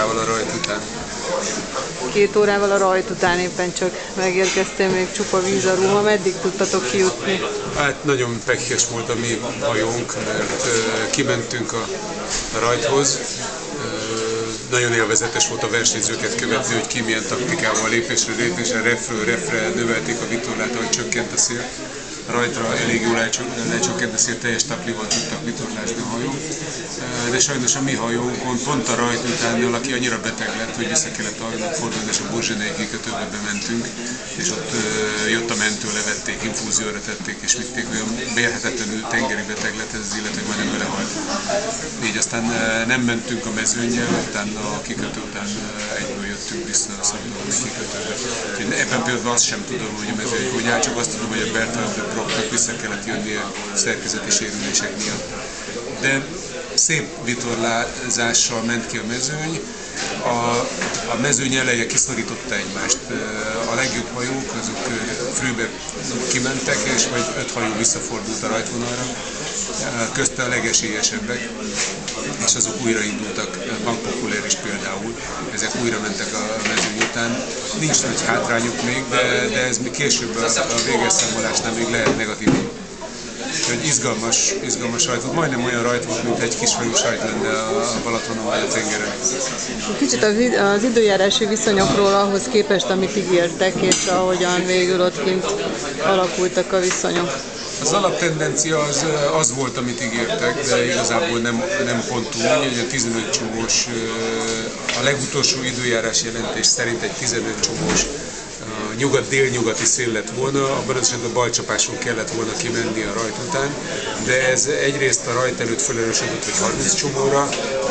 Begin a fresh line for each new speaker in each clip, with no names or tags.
órával a rajt után.
Két órával a rajt után éppen csak megérkeztem, még csupa víz a ruha. Meddig tudtatok kijutni?
Hát nagyon pekhes volt a mi hajónk, mert uh, kimentünk a, a rajthoz. Nagyon élvezetes volt a versenyzőket követni, hogy ki milyen taktikával lépésre, lépésre, refről, refre növelték a vitorlát, ahogy csökkent a szél rajtra elég jól lecsökkent, ezért teljes taplival tudtak vitorlázni a hajó. De sajnos a mi hajónkon pont a rajt után valaki annyira beteg lett, hogy vissza kellett arra fordulni, és a Borzsenei kikötőbe bementünk, és ott jött a mentő, levették, infúzióra tették, és vitték, olyan bérhetetlenül tengeri beteg lett ez, illetve majdnem belehalt. Így aztán nem mentünk a mezőnyel, utána a kikötő után egyből jöttünk vissza a szabadalmi kikötőbe. Ebben például azt sem tudom, hogy a mezőny hogy áll, csak azt tudom, hogy a Brocknak vissza kellett jönni a szerkezeti sérülések miatt. De szép vitorlázással ment ki a mezőny, a, a mezőny eleje kiszorította egymást. A legjobb hajók azok főbe kimentek, és vagy öt hajó visszafordult a rajtvonalra, közte a legesélyesebbek, és azok újraindultak, Bank Popular is például, ezek újra mentek a mezőny után. Nincs nagy hátrányuk még, de, de ez még később a, a véges számolásnál még lehet negatív Úgyhogy izgalmas, izgalmas rajt volt. Majdnem olyan rajt volt, mint egy kisfajú sajt lenne a Balatonon vagy a tengeren.
Kicsit az időjárási viszonyokról ahhoz képest, amit ígértek, és ahogyan végül ott kint alakultak a viszonyok.
Az alaptendencia az, az volt, amit ígértek, de igazából nem, nem pont úgy, hogy a 15 csomós, a legutolsó időjárás jelentés szerint egy 15 csomós nyugat-délnyugati szél lett volna, abban az esetben balcsapáson kellett volna kimenni a rajt után, de ez egyrészt a rajt előtt felerősödött, hogy 30 csomóra,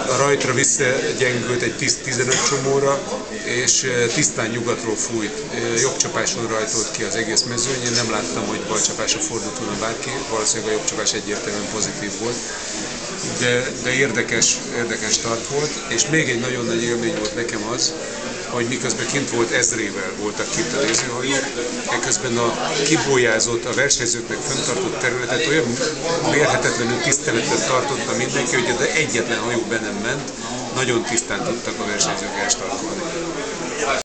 a rajtra visszagyengült egy 10-15 csomóra, és tisztán nyugatról fújt, jobb csapáson rajtolt ki az egész mezőny, én nem láttam, hogy balcsapásra fordult volna bárki, valószínűleg a jobb csapás egyértelműen pozitív volt. De, de érdekes, érdekes start volt, és még egy nagyon nagy élmény volt nekem az, hogy miközben kint volt ezrével voltak kint a nézőhajók, ekközben a kibójázott, a versenyzőknek fenntartott területet olyan mérhetetlenül tiszteletet tartotta mindenki, hogy de egyetlen hajó be nem ment, nagyon tisztán tudtak a versenyzők elstartolni.